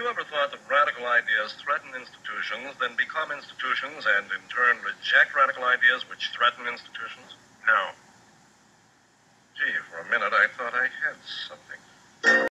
you ever thought that radical ideas threaten institutions, then become institutions, and in turn reject radical ideas which threaten institutions? No. Gee, for a minute I thought I had something